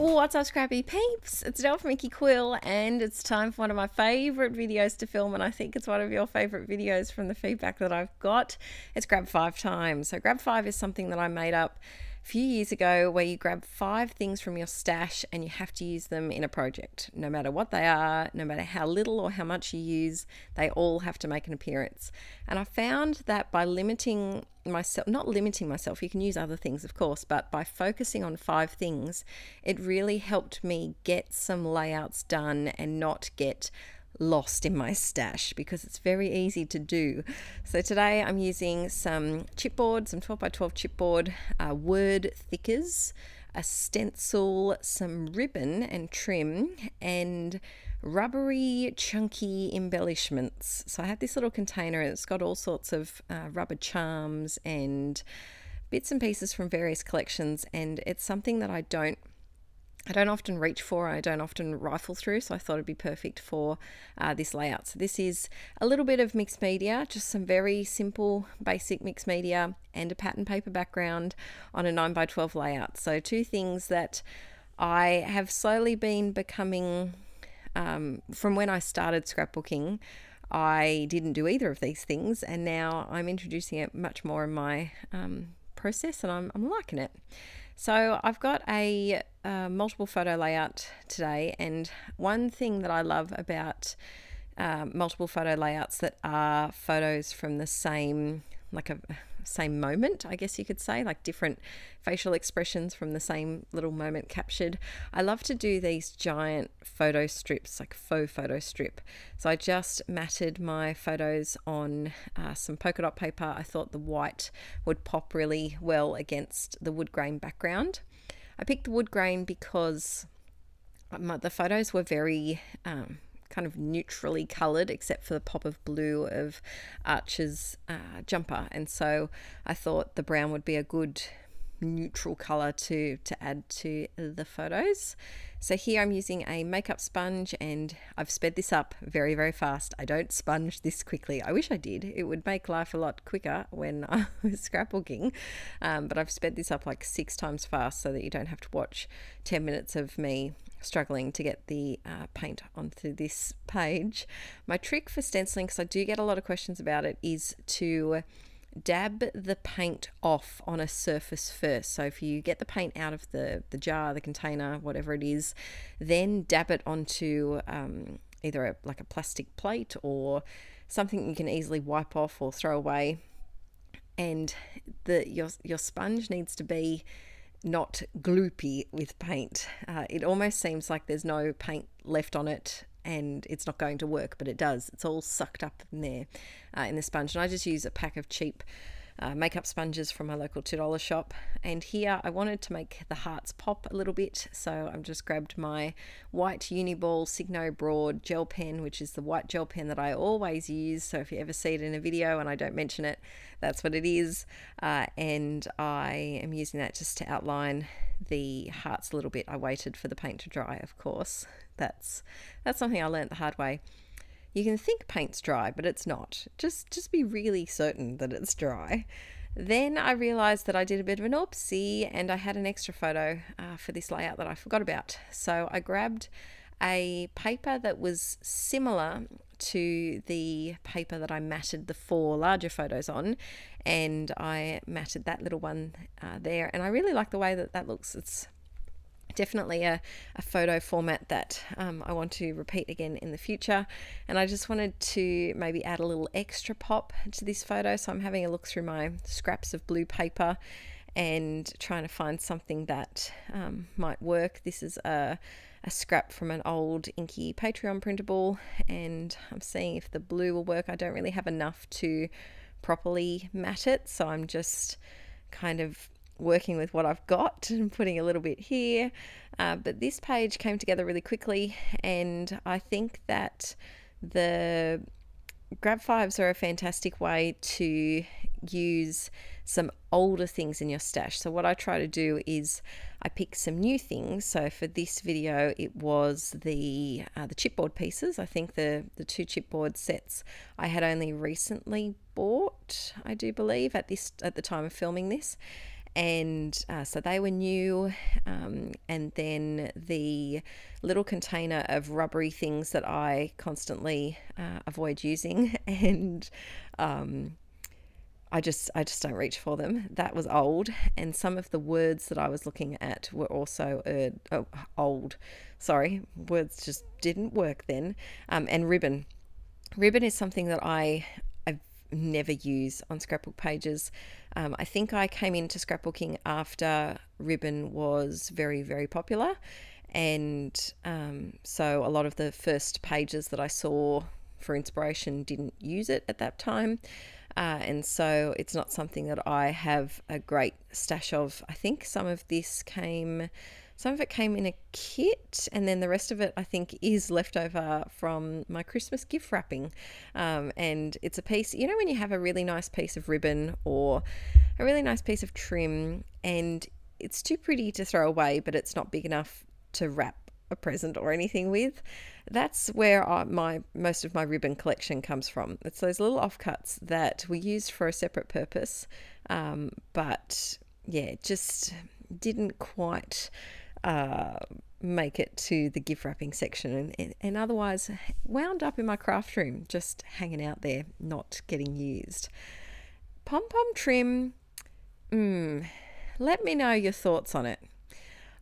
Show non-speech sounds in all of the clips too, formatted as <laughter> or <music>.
What's up, Scrappy peeps? It's Del from Inkie Quill, and it's time for one of my favorite videos to film. And I think it's one of your favorite videos from the feedback that I've got. It's Grab Five Times. So, Grab Five is something that I made up few years ago where you grab five things from your stash and you have to use them in a project. No matter what they are, no matter how little or how much you use, they all have to make an appearance. And I found that by limiting myself, not limiting myself, you can use other things, of course, but by focusing on five things, it really helped me get some layouts done and not get lost in my stash because it's very easy to do. So today I'm using some chipboard, some 12 by 12 chipboard, uh, word thickers, a stencil, some ribbon and trim, and rubbery, chunky embellishments. So I have this little container and it's got all sorts of uh, rubber charms and bits and pieces from various collections, and it's something that I don't I don't often reach for, I don't often rifle through, so I thought it'd be perfect for uh, this layout. So this is a little bit of mixed media, just some very simple, basic mixed media and a pattern paper background on a 9 by 12 layout. So two things that I have slowly been becoming, um, from when I started scrapbooking, I didn't do either of these things, and now I'm introducing it much more in my um, process, and I'm, I'm liking it. So I've got a, a, multiple photo layout today, and one thing that I love about uh, multiple photo layouts that are photos from the same, like a same moment, I guess you could say, like different facial expressions from the same little moment captured. I love to do these giant photo strips, like faux photo strip. So I just matted my photos on uh, some polka dot paper. I thought the white would pop really well against the wood grain background. I picked the wood grain because the photos were very um, kind of neutrally coloured except for the pop of blue of Archer's uh, jumper. And so I thought the brown would be a good neutral colour to, to add to the photos. So here I'm using a makeup sponge and I've sped this up very, very fast. I don't sponge this quickly. I wish I did. It would make life a lot quicker when <laughs> I was scrapbooking. Um, but I've sped this up like six times fast so that you don't have to watch 10 minutes of me struggling to get the uh, paint onto this page. My trick for stenciling, because I do get a lot of questions about it, is to dab the paint off on a surface first. So if you get the paint out of the, the jar, the container, whatever it is, then dab it onto um, either a, like a plastic plate or something you can easily wipe off or throw away. And the your your sponge needs to be not gloopy with paint. Uh, it almost seems like there's no paint left on it and it's not going to work, but it does. It's all sucked up in there uh, in the sponge. And I just use a pack of cheap uh, makeup sponges from my local $2 shop. And here I wanted to make the hearts pop a little bit. So I've just grabbed my white Uniball Signo Broad gel pen, which is the white gel pen that I always use. So if you ever see it in a video and I don't mention it, that's what it is. Uh, and I am using that just to outline the hearts a little bit. I waited for the paint to dry, of course. That's that's something I learned the hard way. You can think paint's dry, but it's not. Just just be really certain that it's dry. Then I realized that I did a bit of an oopsie and I had an extra photo uh, for this layout that I forgot about. So I grabbed a paper that was similar to the paper that I matted the four larger photos on, and I matted that little one uh, there. And I really like the way that that looks. It's definitely a, a photo format that um, I want to repeat again in the future. And I just wanted to maybe add a little extra pop to this photo. So I'm having a look through my scraps of blue paper and trying to find something that um, might work. This is a, a scrap from an old Inkie Patreon printable, and I'm seeing if the blue will work. I don't really have enough to properly mat it, so I'm just kind of working with what I've got and putting a little bit here. Uh, but this page came together really quickly, and I think that the Grab Fives are a fantastic way to use some older things in your stash. So what I try to do is I pick some new things. So for this video, it was the uh, the chipboard pieces. I think the the two chipboard sets I had only recently bought, I do believe, at this at the time of filming this and uh, so they were new. Um, and then the little container of rubbery things that I constantly uh, avoid using, <laughs> and um, I just I just don't reach for them. That was old, and some of the words that I was looking at were also oh, old. Sorry, words just didn't work then. Um, and ribbon, ribbon is something that I I've never use on scrapbook pages. Um, I think I came into scrapbooking after ribbon was very very popular, and um, so a lot of the first pages that I saw for inspiration didn't use it at that time. Uh, and so it's not something that I have a great stash of. I think some of this came, some of it came in a kit, and then the rest of it I think is leftover from my Christmas gift wrapping. Um, and it's a piece, you know, when you have a really nice piece of ribbon or a really nice piece of trim, and it's too pretty to throw away, but it's not big enough to wrap a present or anything with. That's where I, my most of my ribbon collection comes from. It's those little offcuts that we used for a separate purpose, um, but yeah, just didn't quite uh, make it to the gift wrapping section, and, and, and otherwise wound up in my craft room, just hanging out there, not getting used. Pom pom trim. Mm, let me know your thoughts on it.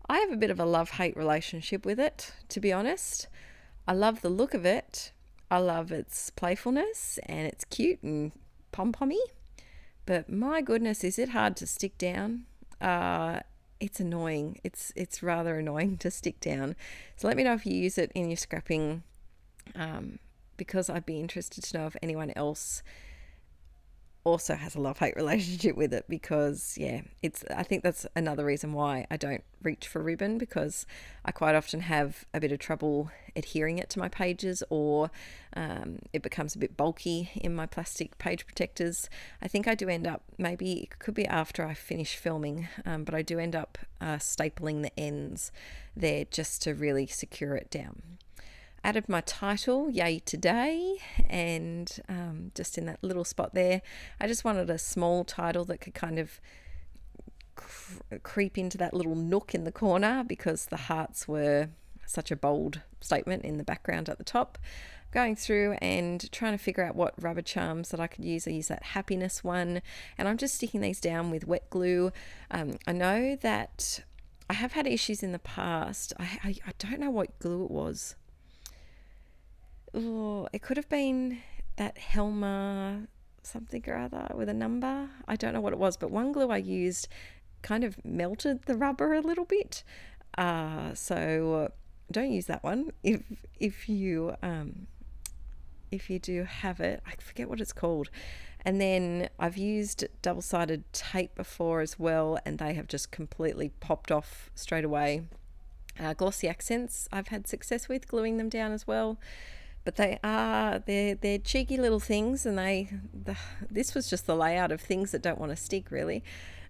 I have a bit of a love hate relationship with it, to be honest. I love the look of it. I love its playfulness and it's cute and pom pommy. But my goodness, is it hard to stick down? Uh, it's annoying. It's it's rather annoying to stick down. So let me know if you use it in your scrapping, um, because I'd be interested to know if anyone else also has a love hate relationship with it because yeah it's i think that's another reason why i don't reach for ribbon because i quite often have a bit of trouble adhering it to my pages or um, it becomes a bit bulky in my plastic page protectors. I think i do end up maybe it could be after i finish filming um, but i do end up uh, stapling the ends there just to really secure it down added my title, Yay Today, and um, just in that little spot there, I just wanted a small title that could kind of cr- creep into that little nook in the corner because the hearts were such a bold statement in the background at the top. Going through and trying to figure out what rubber charms that I could use. I use that happiness one, and I'm just sticking these down with wet glue. Um, I know that I have had issues in the past. I, I, I don't know what glue it was oh, it could have been that Helmar something or other with a number. I don't know what it was, but one glue I used kind of melted the rubber a little bit. Uh, so don't use that one if if you um, if you do have it. I forget what it's called. And then I've used double sided tape before as well, and they have just completely popped off straight away. Uh, glossy accents I've had success with gluing them down as well but they are they're they're cheeky little things, and they the, this was just the layout of things that don't want to stick really.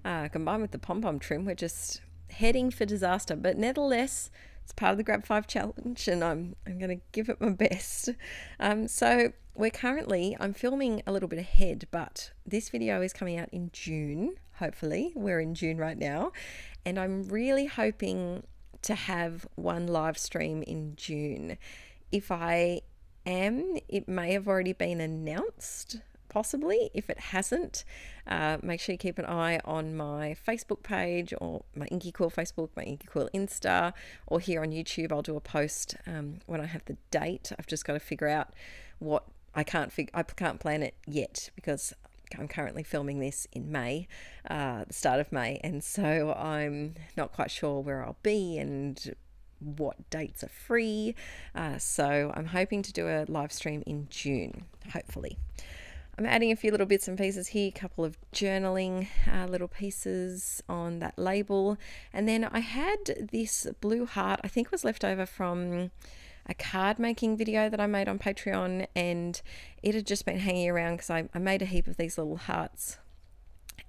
Uh, combined with the pom pom trim, we're just heading for disaster. But nevertheless, it's part of the Grab Five challenge, and I'm I'm going to give it my best. Um, so we're currently I'm filming a little bit ahead, but this video is coming out in June. Hopefully, we're in June right now, and I'm really hoping to have one live stream in June. If I am, it may have already been announced, possibly. If it hasn't, uh, make sure you keep an eye on my Facebook page or my Inkie Quill Facebook, my Inkie Quill Insta, or here on YouTube. I'll do a post um, when I have the date. I've just got to figure out what I can't fig- I can't plan it yet because I'm currently filming this in May, uh, the start of May, and so I'm not quite sure where I'll be and what dates are free. Uh, so I'm hoping to do a live stream in June, hopefully. I'm adding a few little bits and pieces here, a couple of journaling uh, little pieces on that label. And then I had this blue heart, I think was left over from a card making video that I made on Patreon, and it had just been hanging around because I, I made a heap of these little hearts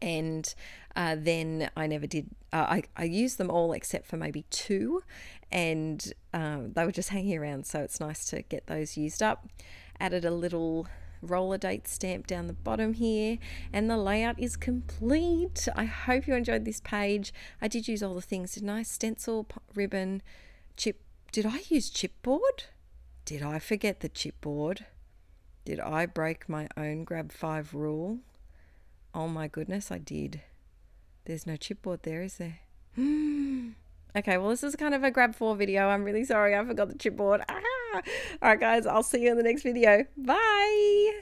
and uh, then I never did. Uh, I I used them all except for maybe two, and um, they were just hanging around. So it's nice to get those used up. Added a little roller date stamp down the bottom here and the layout is complete. I hope you enjoyed this page. I did use all the things, didn't I? Stencil, ribbon, chip. Did I use chipboard? Did I forget the chipboard? Did I break my own grab five rule? Oh my goodness, I did. There's no chipboard there, is there? <gasps> okay, well, this is kind of a grab four video. I'm really sorry I forgot the chipboard. Ah! All right, guys, I'll see you in the next video. Bye.